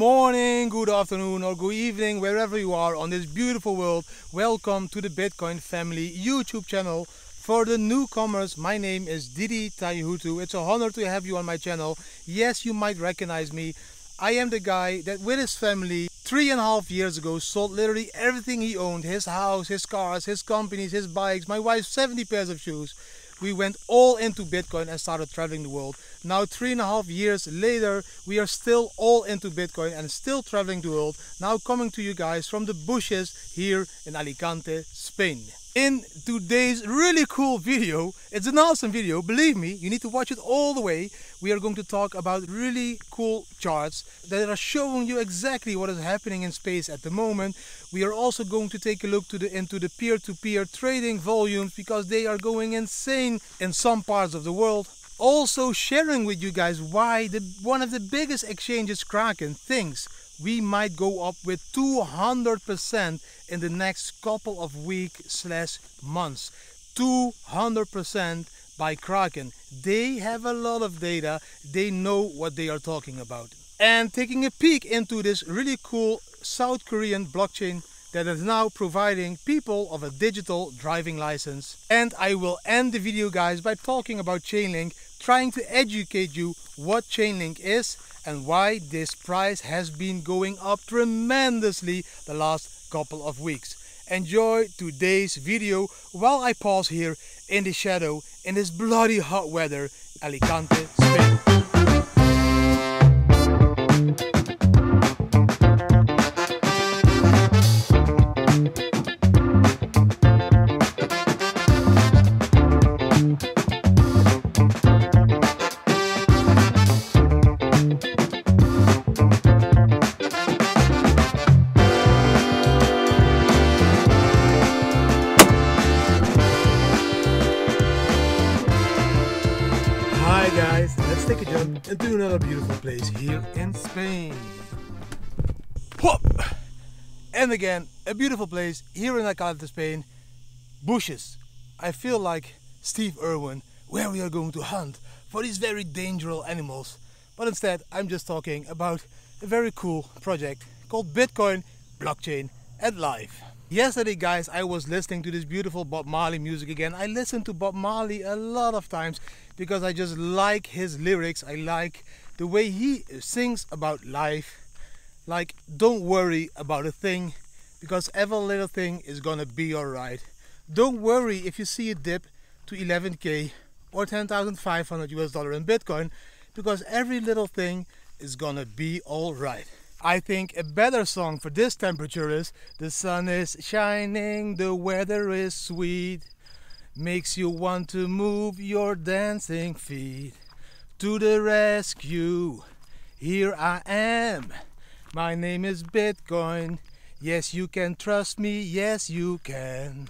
morning, good afternoon, or good evening, wherever you are on this beautiful world. Welcome to the Bitcoin Family YouTube channel. For the newcomers, my name is Didi Taihuttu. It's a honor to have you on my channel. Yes, you might recognize me. I am the guy that with his family three and a half years ago sold literally everything he owned his house his cars his companies his bikes my wife's 70 pairs of shoes we went all into Bitcoin and started traveling the world. Now three and a half years later, we are still all into Bitcoin and still traveling the world. Now coming to you guys from the bushes here in Alicante, Spain. In today's really cool video, it's an awesome video, believe me, you need to watch it all the way. We are going to talk about really cool charts that are showing you exactly what is happening in space at the moment. We are also going to take a look to the, into the peer-to-peer -peer trading volumes because they are going insane in some parts of the world also sharing with you guys why the one of the biggest exchanges Kraken thinks we might go up with 200% in the next couple of weeks slash months. 200% by Kraken. They have a lot of data. They know what they are talking about. And taking a peek into this really cool South Korean blockchain that is now providing people of a digital driving license. And I will end the video guys by talking about Chainlink, trying to educate you what Chainlink is and why this price has been going up tremendously the last couple of weeks. Enjoy today's video while I pause here in the shadow in this bloody hot weather, Alicante, Spain. And again, a beautiful place here in Alicante, Spain. Bushes. I feel like Steve Irwin, where we are going to hunt for these very dangerous animals. But instead, I'm just talking about a very cool project called Bitcoin, Blockchain and Life. Yesterday guys I was listening to this beautiful Bob Marley music again. I listen to Bob Marley a lot of times because I just like his lyrics. I like the way he sings about life. Like don't worry about a thing because every little thing is gonna be alright. Don't worry if you see a dip to 11k or 10,500 US dollar in Bitcoin because every little thing is gonna be alright. I think a better song for this temperature is The sun is shining, the weather is sweet Makes you want to move your dancing feet To the rescue, here I am My name is Bitcoin Yes, you can trust me, yes you can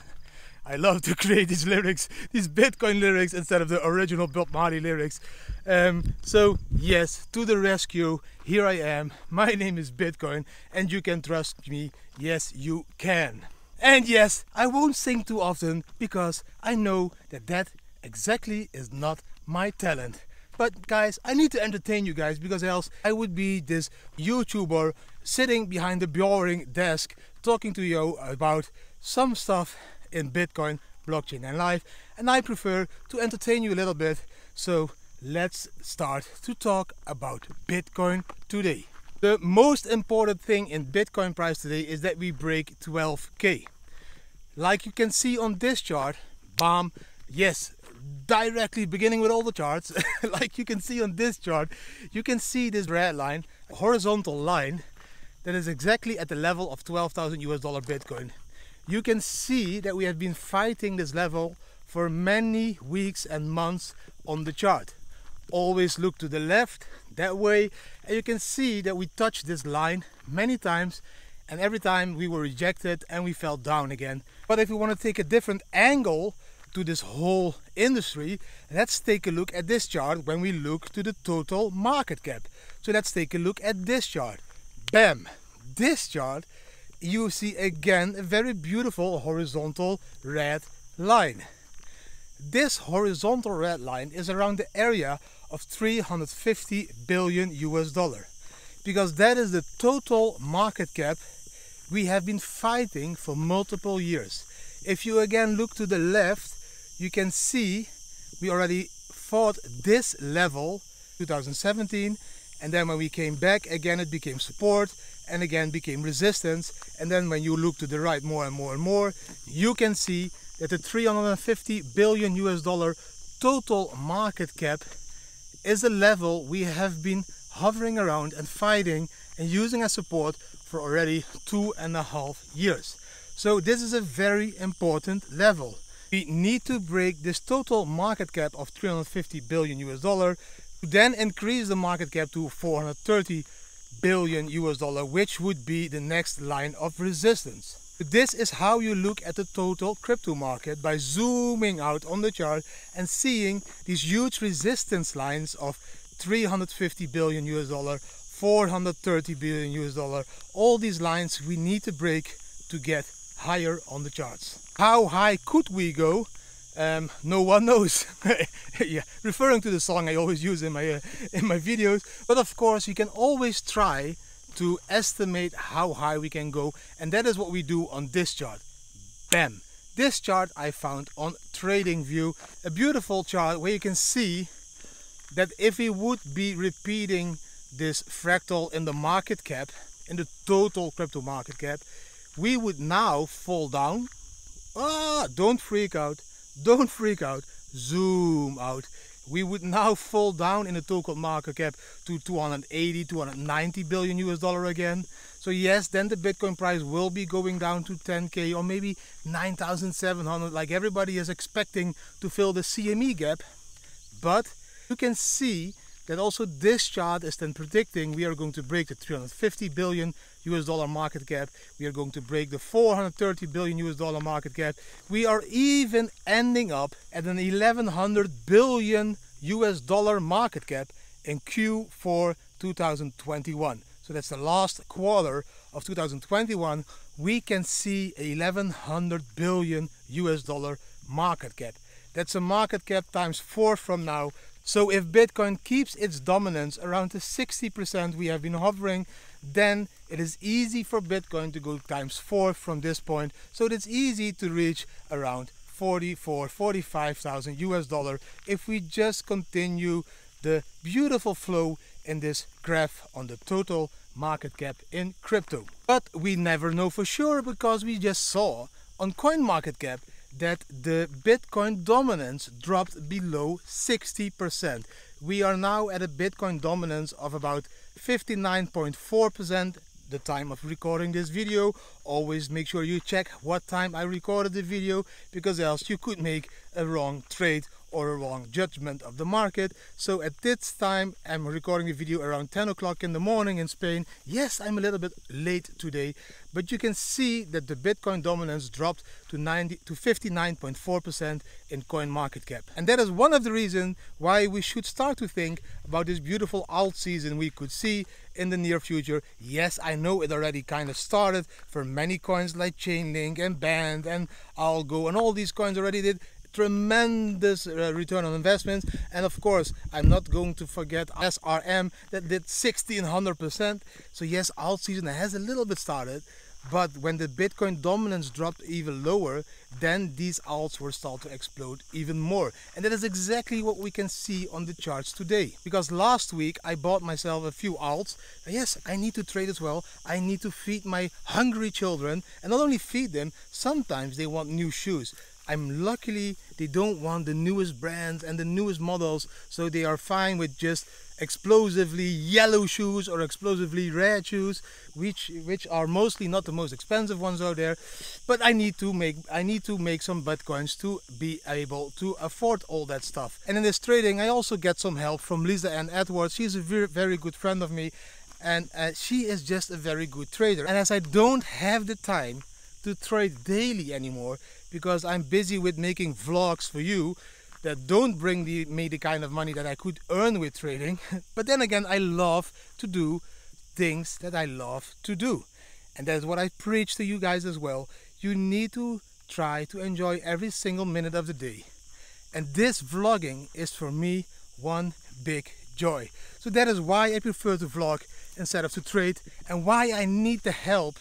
I love to create these lyrics, these Bitcoin lyrics instead of the original Bob Marley lyrics. Um, so yes, to the rescue, here I am. My name is Bitcoin and you can trust me. Yes, you can. And yes, I won't sing too often because I know that that exactly is not my talent. But guys, I need to entertain you guys because else I would be this YouTuber sitting behind the boring desk talking to you about some stuff in Bitcoin, blockchain and life and I prefer to entertain you a little bit so let's start to talk about Bitcoin today. The most important thing in Bitcoin price today is that we break 12k. Like you can see on this chart, bam, yes, directly beginning with all the charts, like you can see on this chart, you can see this red line, horizontal line, that is exactly at the level of 12,000 US dollar Bitcoin you can see that we have been fighting this level for many weeks and months on the chart. Always look to the left, that way, and you can see that we touched this line many times and every time we were rejected and we fell down again. But if we want to take a different angle to this whole industry, let's take a look at this chart when we look to the total market cap. So let's take a look at this chart. Bam! This chart you see again a very beautiful horizontal red line. This horizontal red line is around the area of 350 billion US dollar. because that is the total market cap we have been fighting for multiple years. If you again look to the left, you can see we already fought this level 2017 and then when we came back again it became support and again became resistance and then when you look to the right more and more and more you can see that the 350 billion US dollar total market cap is a level we have been hovering around and fighting and using as support for already two and a half years. So this is a very important level. We need to break this total market cap of 350 billion US dollar, to then increase the market cap to 430 billion US dollar, which would be the next line of resistance. This is how you look at the total crypto market by zooming out on the chart and seeing these huge resistance lines of 350 billion US dollar, 430 billion US dollar. All these lines we need to break to get higher on the charts. How high could we go? Um, no one knows. yeah, referring to the song I always use in my uh, in my videos. But of course, you can always try to estimate how high we can go, and that is what we do on this chart. Bam! This chart I found on TradingView, a beautiful chart where you can see that if we would be repeating this fractal in the market cap, in the total crypto market cap, we would now fall down. Ah, don't freak out, don't freak out, zoom out. We would now fall down in the total market cap to 280, 290 billion US dollar again. So yes, then the Bitcoin price will be going down to 10k or maybe 9,700 like everybody is expecting to fill the CME gap. But you can see that also this chart is then predicting we are going to break the 350 billion US dollar market cap. We are going to break the 430 billion US dollar market cap. We are even ending up at an 1100 billion US dollar market cap in Q4 2021. So that's the last quarter of 2021. We can see 1100 billion US dollar market cap. That's a market cap times four from now so if Bitcoin keeps its dominance around the 60% we have been hovering, then it is easy for Bitcoin to go times 4 from this point. So it's easy to reach around 44, 45,000 US dollar if we just continue the beautiful flow in this graph on the total market cap in crypto. But we never know for sure because we just saw on CoinMarketCap that the Bitcoin dominance dropped below 60%. We are now at a Bitcoin dominance of about 59.4% the time of recording this video. Always make sure you check what time I recorded the video because else you could make a wrong trade or a wrong judgment of the market. So at this time, I'm recording the video around 10 o'clock in the morning in Spain. Yes, I'm a little bit late today, but you can see that the Bitcoin dominance dropped to 90 to 59.4% in coin market cap. And that is one of the reasons why we should start to think about this beautiful alt season we could see in the near future. Yes, I know it already kind of started for many coins like Chainlink and Band and Algo and all these coins already did tremendous uh, return on investments and of course I'm not going to forget SRM that did 1600% so yes alt season has a little bit started but when the Bitcoin dominance dropped even lower, then these alts were start to explode even more. And that is exactly what we can see on the charts today. Because last week I bought myself a few alts. Yes, I need to trade as well. I need to feed my hungry children. And not only feed them, sometimes they want new shoes. I'm luckily they don't want the newest brands and the newest models, so they are fine with just explosively yellow shoes or explosively red shoes which which are mostly not the most expensive ones out there but I need to make I need to make some bitcoins to be able to afford all that stuff. And in this trading I also get some help from Lisa N Edwards. She's a very, very good friend of me and uh, she is just a very good trader. And as I don't have the time to trade daily anymore because I'm busy with making vlogs for you that don't bring the, me the kind of money that I could earn with trading. but then again, I love to do things that I love to do. And that's what I preach to you guys as well. You need to try to enjoy every single minute of the day. And this vlogging is for me one big joy. So that is why I prefer to vlog instead of to trade and why I need the help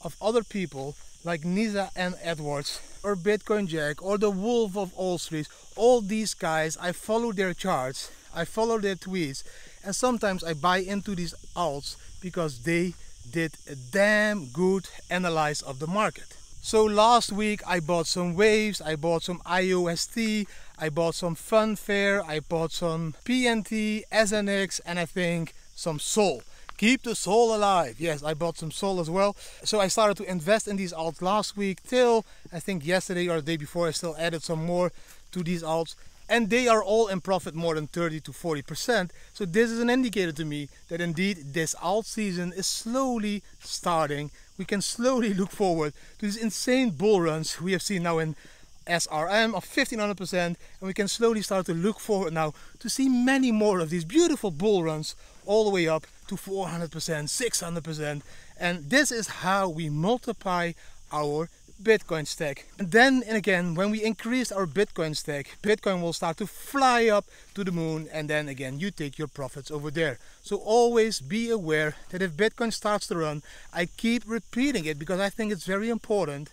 of other people like Lisa N Edwards or Bitcoin Jack or the Wolf of All Streets. All these guys, I follow their charts, I follow their tweets, and sometimes I buy into these alts because they did a damn good analyze of the market. So last week I bought some waves, I bought some IOST, I bought some Funfair, I bought some PNT, SNX, and I think some Sol. Keep the soul alive. Yes, I bought some soul as well. So I started to invest in these alts last week till I think yesterday or the day before I still added some more to these alts and they are all in profit more than 30 to 40 percent so this is an indicator to me that indeed this alt season is slowly starting we can slowly look forward to these insane bull runs we have seen now in SRM of 1500% and we can slowly start to look forward now to see many more of these beautiful bull runs all the way up to 400%, 600% and this is how we multiply our Bitcoin stack. And then and again, when we increase our Bitcoin stack, Bitcoin will start to fly up to the moon and then again you take your profits over there. So always be aware that if Bitcoin starts to run, I keep repeating it because I think it's very important.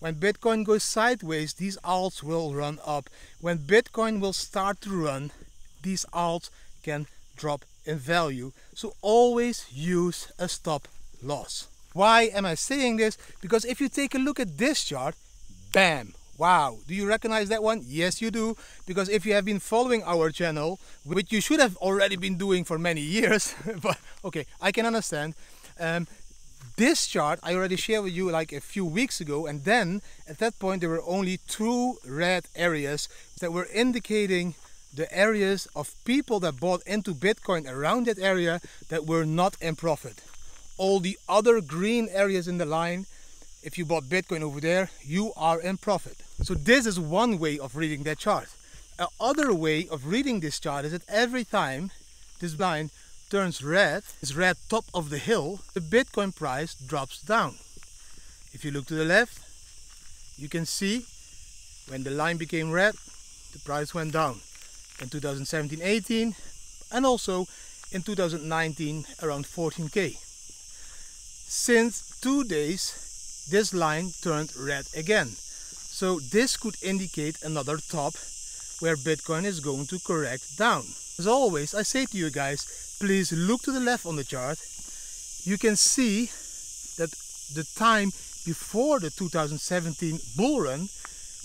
When Bitcoin goes sideways, these alts will run up. When Bitcoin will start to run, these alts can drop in value. So always use a stop loss. Why am I saying this? Because if you take a look at this chart, bam, wow. Do you recognize that one? Yes, you do. Because if you have been following our channel, which you should have already been doing for many years, but okay, I can understand. Um, this chart I already shared with you like a few weeks ago and then at that point there were only two red areas that were indicating the areas of people that bought into Bitcoin around that area that were not in profit. All the other green areas in the line if you bought bitcoin over there you are in profit. So this is one way of reading that chart. Another way of reading this chart is that every time this line turns red it's red top of the hill the bitcoin price drops down. If you look to the left you can see when the line became red the price went down in 2017-18 and also in 2019 around 14k since two days, this line turned red again. So this could indicate another top where Bitcoin is going to correct down. As always, I say to you guys, please look to the left on the chart. You can see that the time before the 2017 bull run,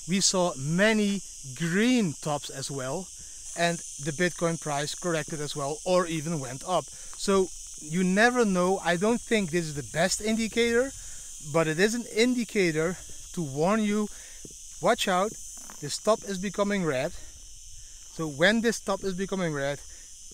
we saw many green tops as well and the Bitcoin price corrected as well or even went up. So you never know. I don't think this is the best indicator, but it is an indicator to warn you, watch out, the stop is becoming red. So when this stop is becoming red,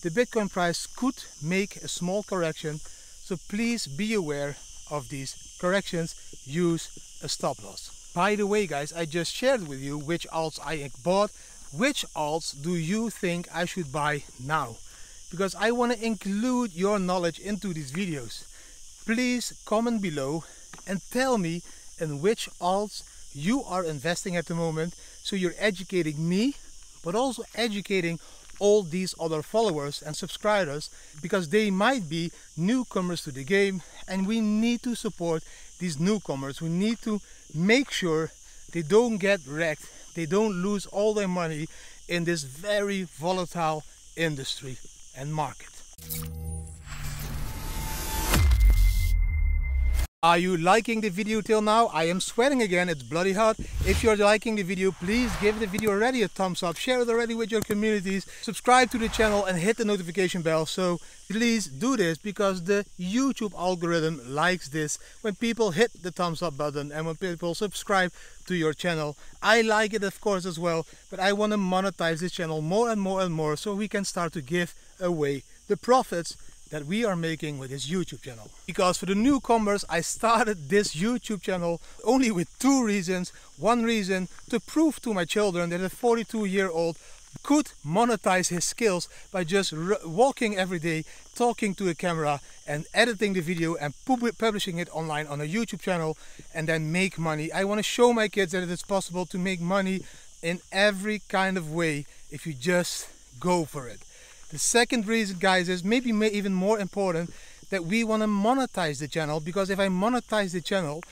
the Bitcoin price could make a small correction. So please be aware of these corrections. Use a stop loss. By the way, guys, I just shared with you which alts I bought. Which alts do you think I should buy now? because I want to include your knowledge into these videos. Please comment below and tell me in which alts you are investing at the moment so you're educating me but also educating all these other followers and subscribers because they might be newcomers to the game and we need to support these newcomers. We need to make sure they don't get wrecked, they don't lose all their money in this very volatile industry and market. Are you liking the video till now? I am sweating again, it's bloody hot. If you're liking the video, please give the video already a thumbs up, share it already with your communities, subscribe to the channel and hit the notification bell. So please do this because the YouTube algorithm likes this when people hit the thumbs up button and when people subscribe to your channel. I like it of course as well, but I want to monetize this channel more and more and more so we can start to give away the profits that we are making with this YouTube channel. Because for the newcomers, I started this YouTube channel only with two reasons. One reason to prove to my children that a 42 year old could monetize his skills by just walking every day, talking to a camera and editing the video and publishing it online on a YouTube channel and then make money. I want to show my kids that it is possible to make money in every kind of way if you just go for it. The second reason, guys, is maybe even more important that we want to monetize the channel because if I monetize the channel,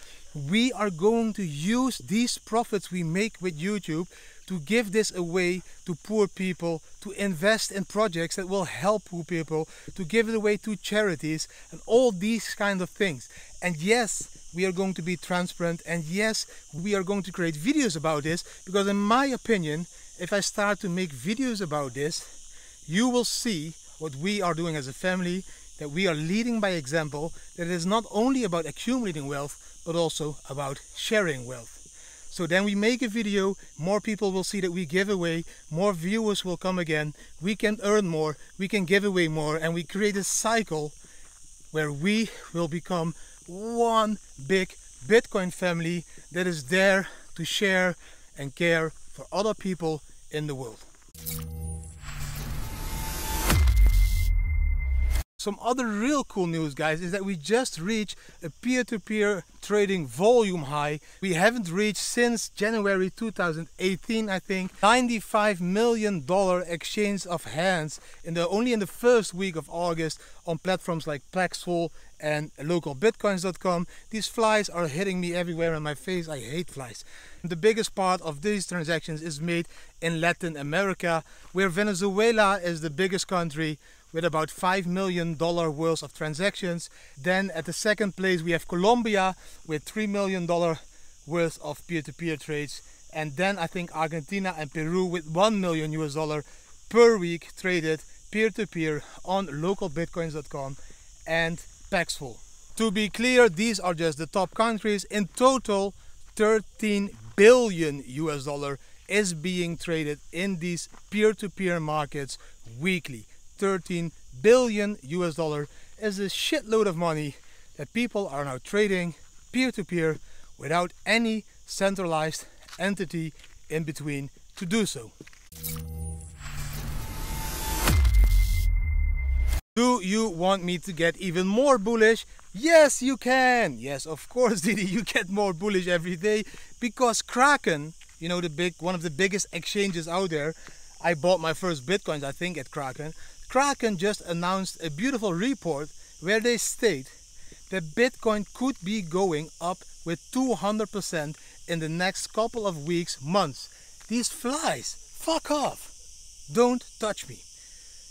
we are going to use these profits we make with YouTube to give this away to poor people, to invest in projects that will help poor people, to give it away to charities and all these kind of things. And yes, we are going to be transparent and yes, we are going to create videos about this because in my opinion, if I start to make videos about this, you will see what we are doing as a family, that we are leading by example, that it is not only about accumulating wealth, but also about sharing wealth. So then we make a video, more people will see that we give away, more viewers will come again, we can earn more, we can give away more, and we create a cycle where we will become one big Bitcoin family that is there to share and care for other people in the world. Some other real cool news guys is that we just reached a peer-to-peer -peer trading volume high. We haven't reached since January 2018 I think. 95 million dollar exchange of hands in the only in the first week of August on platforms like Paxful and localbitcoins.com these flies are hitting me everywhere in my face. I hate flies. The biggest part of these transactions is made in Latin America where Venezuela is the biggest country with about $5 million worth of transactions. Then at the second place we have Colombia with $3 million worth of peer-to-peer -peer trades. And then I think Argentina and Peru with 1 million US dollar per week traded peer-to-peer -peer on localbitcoins.com and Paxful. To be clear, these are just the top countries. In total, 13 billion US dollar is being traded in these peer-to-peer -peer markets weekly. 13 billion US dollar is a shitload of money that people are now trading peer to peer without any centralized entity in between to do so. Do you want me to get even more bullish? Yes, you can. Yes, of course, Didi, you get more bullish every day because Kraken, you know, the big one of the biggest exchanges out there. I bought my first bitcoins, I think, at Kraken. Kraken just announced a beautiful report where they state that Bitcoin could be going up with 200% in the next couple of weeks, months. These flies, fuck off. Don't touch me.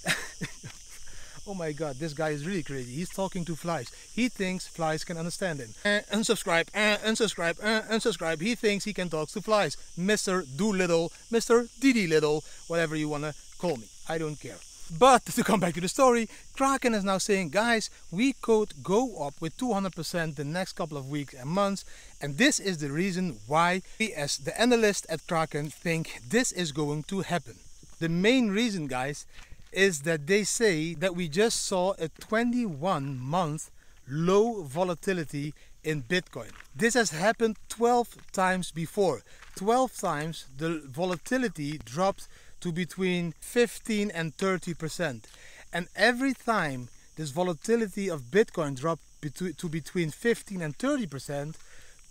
oh my god, this guy is really crazy. He's talking to flies. He thinks flies can understand him. Uh, unsubscribe, uh, unsubscribe, uh, unsubscribe. He thinks he can talk to flies. Mr. Doolittle, Mr. Didi Little, whatever you want to call me. I don't care. But to come back to the story, Kraken is now saying, guys, we could go up with 200% the next couple of weeks and months. And this is the reason why we as the analyst at Kraken think this is going to happen. The main reason, guys, is that they say that we just saw a 21 month low volatility in Bitcoin. This has happened 12 times before. 12 times the volatility dropped to between 15 and 30 percent. And every time this volatility of Bitcoin dropped to between 15 and 30 percent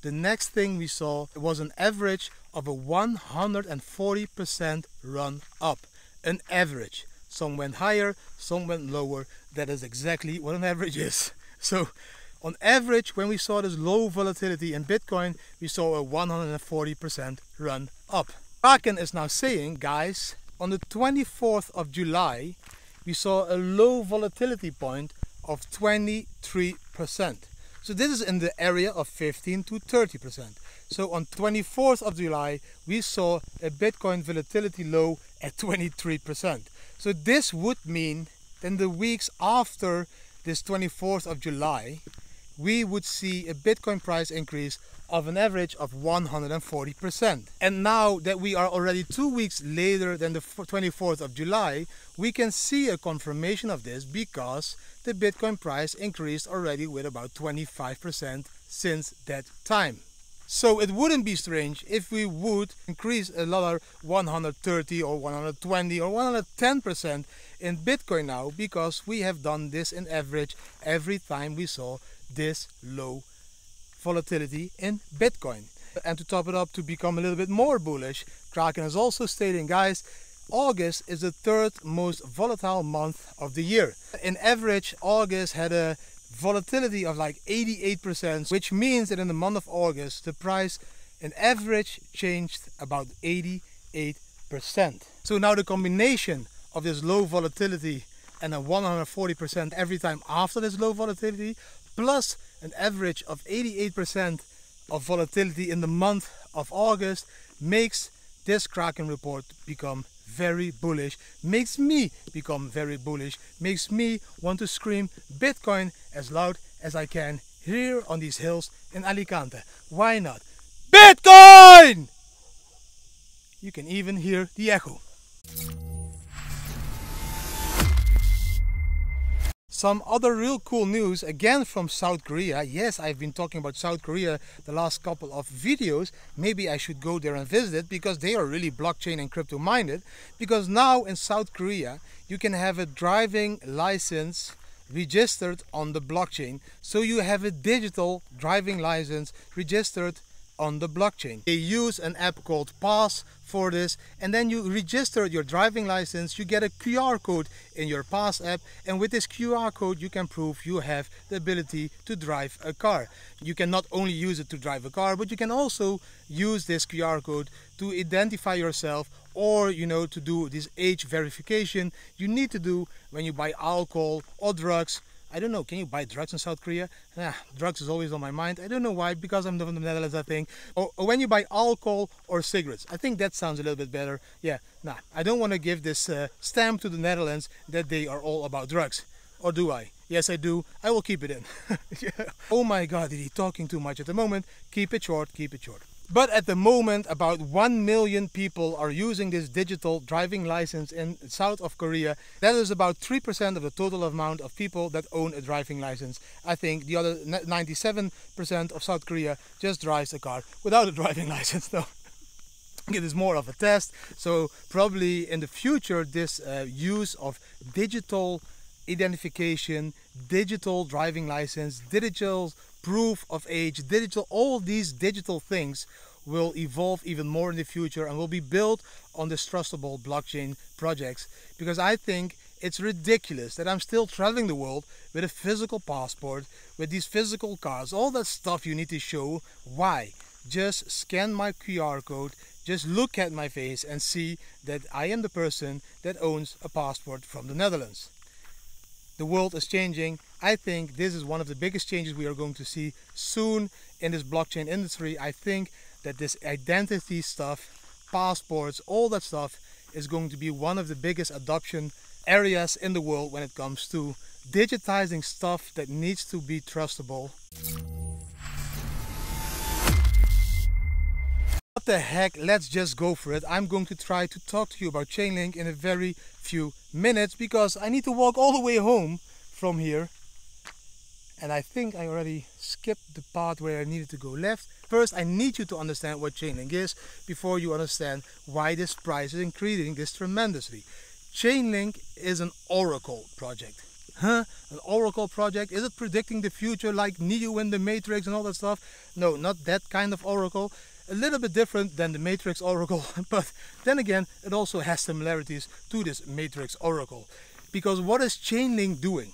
the next thing we saw was an average of a 140 percent run up. An average. Some went higher some went lower. That is exactly what an average is. So on average when we saw this low volatility in Bitcoin we saw a 140 percent run up. Kraken is now saying guys on the 24th of July, we saw a low volatility point of 23%. So this is in the area of 15 to 30%. So on 24th of July, we saw a Bitcoin volatility low at 23%. So this would mean then the weeks after this 24th of July, we would see a Bitcoin price increase of an average of 140%. And now that we are already two weeks later than the 24th of July, we can see a confirmation of this because the Bitcoin price increased already with about 25% since that time. So it wouldn't be strange if we would increase another 130 or 120 or 110% in Bitcoin now because we have done this in average every time we saw this low volatility in Bitcoin. And to top it up, to become a little bit more bullish, Kraken is also stating, guys, August is the third most volatile month of the year. In average, August had a volatility of like 88%, which means that in the month of August, the price in average changed about 88%. So now the combination of this low volatility and a 140% every time after this low volatility, plus an average of 88% of volatility in the month of August makes this Kraken report become very bullish, makes me become very bullish, makes me want to scream Bitcoin as loud as I can here on these hills in Alicante. Why not? Bitcoin! You can even hear the echo. Some other real cool news again from South Korea. Yes, I've been talking about South Korea the last couple of videos. Maybe I should go there and visit it because they are really blockchain and crypto minded. Because now in South Korea, you can have a driving license registered on the blockchain. So you have a digital driving license registered on the blockchain. They use an app called Pass for this and then you register your driving license you get a QR code in your Pass app and with this QR code you can prove you have the ability to drive a car. You can not only use it to drive a car but you can also use this QR code to identify yourself or you know to do this age verification you need to do when you buy alcohol or drugs I don't know, can you buy drugs in South Korea? Ah, drugs is always on my mind. I don't know why, because I'm from the Netherlands, I think. Or, or, when you buy alcohol or cigarettes. I think that sounds a little bit better. Yeah, nah, I don't want to give this uh, stamp to the Netherlands that they are all about drugs. Or do I? Yes, I do. I will keep it in. yeah. Oh my god, is he talking too much at the moment? Keep it short, keep it short. But at the moment, about 1 million people are using this digital driving license in south of Korea. That is about 3% of the total amount of people that own a driving license. I think the other 97% of South Korea just drives a car without a driving license though. it is more of a test. So probably in the future, this uh, use of digital identification, digital driving license, digital proof of age, digital, all these digital things will evolve even more in the future and will be built on this trustable blockchain projects because I think it's ridiculous that I'm still traveling the world with a physical passport, with these physical cards, all that stuff you need to show. Why? Just scan my QR code, just look at my face and see that I am the person that owns a passport from the Netherlands the world is changing. I think this is one of the biggest changes we are going to see soon in this blockchain industry. I think that this identity stuff, passports, all that stuff is going to be one of the biggest adoption areas in the world when it comes to digitizing stuff that needs to be trustable. What the heck, let's just go for it. I'm going to try to talk to you about Chainlink in a very few minutes because I need to walk all the way home from here. And I think I already skipped the part where I needed to go left. First, I need you to understand what Chainlink is before you understand why this price is increasing this tremendously. Chainlink is an oracle project. Huh? An oracle project? Is it predicting the future like Neo and the Matrix and all that stuff? No, not that kind of oracle a little bit different than the Matrix Oracle, but then again, it also has similarities to this Matrix Oracle. Because what is Chainlink doing?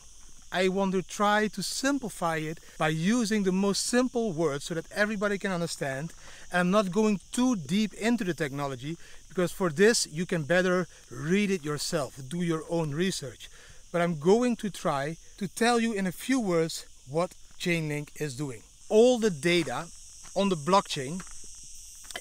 I want to try to simplify it by using the most simple words so that everybody can understand. And I'm not going too deep into the technology because for this you can better read it yourself, do your own research. But I'm going to try to tell you in a few words what Chainlink is doing. All the data on the blockchain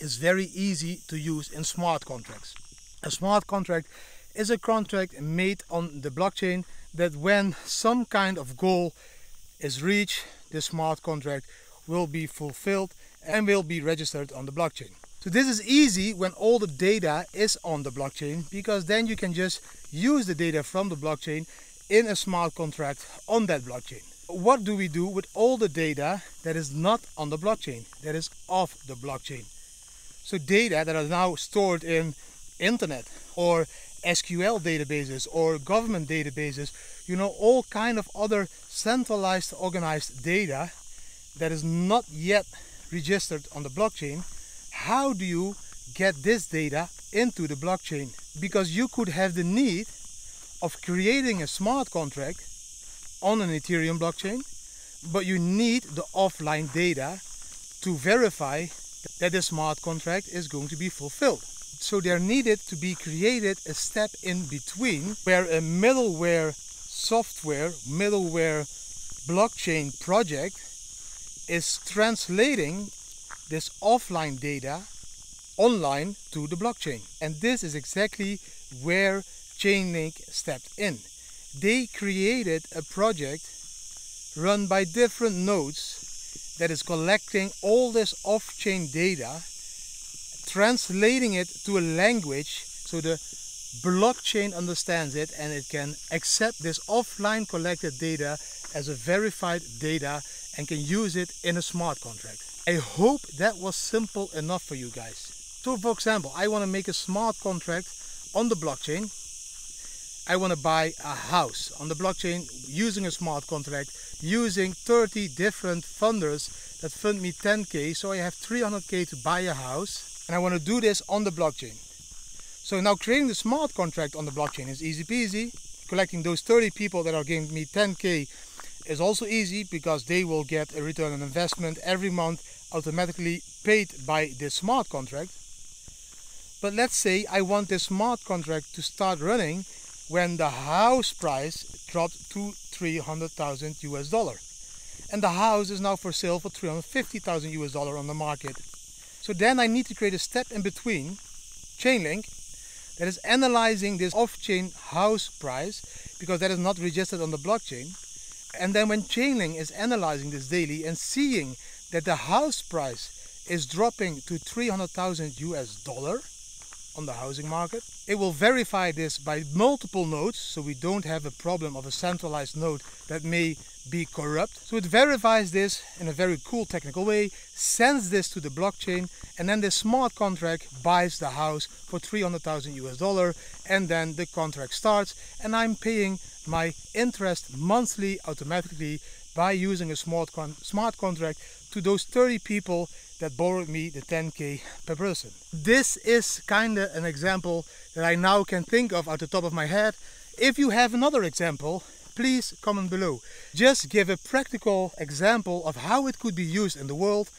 is very easy to use in smart contracts. A smart contract is a contract made on the blockchain that when some kind of goal is reached, the smart contract will be fulfilled and will be registered on the blockchain. So this is easy when all the data is on the blockchain because then you can just use the data from the blockchain in a smart contract on that blockchain. What do we do with all the data that is not on the blockchain, that is off the blockchain? So data that are now stored in internet or SQL databases or government databases, you know, all kind of other centralized organized data that is not yet registered on the blockchain, how do you get this data into the blockchain? Because you could have the need of creating a smart contract on an Ethereum blockchain but you need the offline data to verify that the smart contract is going to be fulfilled. So there needed to be created a step in between where a middleware software, middleware blockchain project is translating this offline data online to the blockchain. And this is exactly where Chainlink stepped in. They created a project run by different nodes that is collecting all this off-chain data, translating it to a language so the blockchain understands it and it can accept this offline collected data as a verified data and can use it in a smart contract. I hope that was simple enough for you guys. So for example, I want to make a smart contract on the blockchain. I want to buy a house on the blockchain using a smart contract, using 30 different funders that fund me 10k. So I have 300k to buy a house and I want to do this on the blockchain. So now creating the smart contract on the blockchain is easy peasy. Collecting those 30 people that are giving me 10k is also easy because they will get a return on investment every month automatically paid by the smart contract. But let's say I want this smart contract to start running when the house price dropped to 300,000 US dollar. And the house is now for sale for 350,000 US dollar on the market. So then I need to create a step in between Chainlink that is analyzing this off-chain house price because that is not registered on the blockchain. And then when Chainlink is analyzing this daily and seeing that the house price is dropping to 300,000 US dollar on the housing market. It will verify this by multiple nodes, so we don't have a problem of a centralized node that may be corrupt. So it verifies this in a very cool technical way, sends this to the blockchain, and then the smart contract buys the house for 300,000 US dollar, and then the contract starts, and I'm paying my interest monthly automatically by using a smart, con smart contract to those 30 people that borrowed me the 10k per person. This is kinda an example that I now can think of at the top of my head. If you have another example, please comment below. Just give a practical example of how it could be used in the world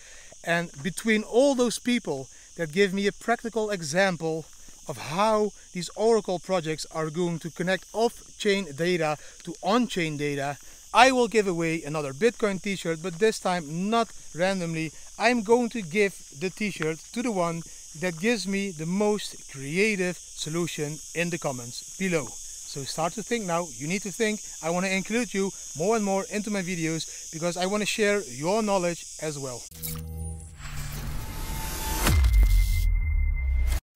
and between all those people that give me a practical example of how these Oracle projects are going to connect off-chain data to on-chain data I will give away another Bitcoin t-shirt, but this time not randomly. I'm going to give the t-shirt to the one that gives me the most creative solution in the comments below. So start to think now, you need to think. I want to include you more and more into my videos because I want to share your knowledge as well.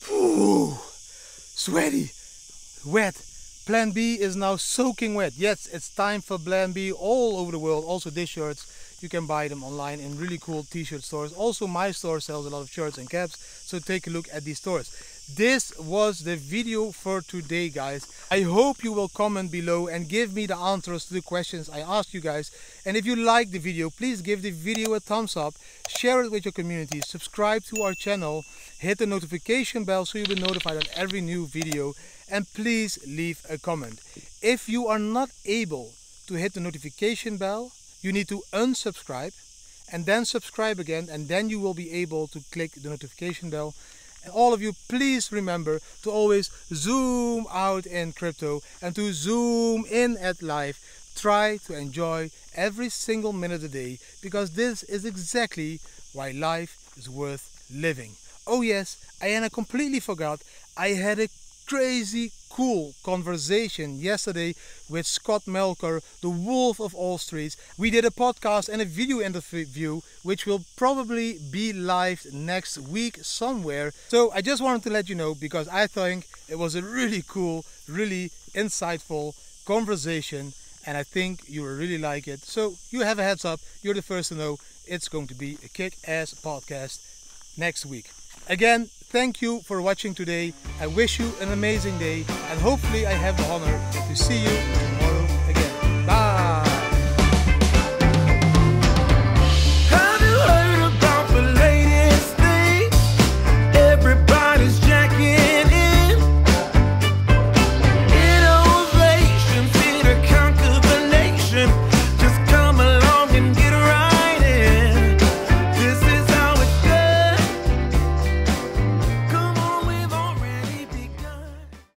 Ooh, sweaty, wet, Plan B is now soaking wet. Yes, it's time for Plan B all over the world. Also these shirts, you can buy them online in really cool t-shirt stores. Also my store sells a lot of shirts and caps, so take a look at these stores. This was the video for today guys. I hope you will comment below and give me the answers to the questions I asked you guys. And if you like the video, please give the video a thumbs up, share it with your community, subscribe to our channel, hit the notification bell so you'll be notified on every new video and please leave a comment. If you are not able to hit the notification bell, you need to unsubscribe and then subscribe again and then you will be able to click the notification bell. And all of you, please remember to always zoom out in crypto and to zoom in at life. Try to enjoy every single minute of the day because this is exactly why life is worth living. Oh yes, I and I completely forgot I had a crazy cool conversation yesterday with Scott Melker, the Wolf of All Streets. We did a podcast and a video interview, which will probably be live next week somewhere. So I just wanted to let you know because I think it was a really cool, really insightful conversation and I think you will really like it. So you have a heads up, you're the first to know it's going to be a kick-ass podcast next week. Again, Thank you for watching today. I wish you an amazing day and hopefully I have the honor to see you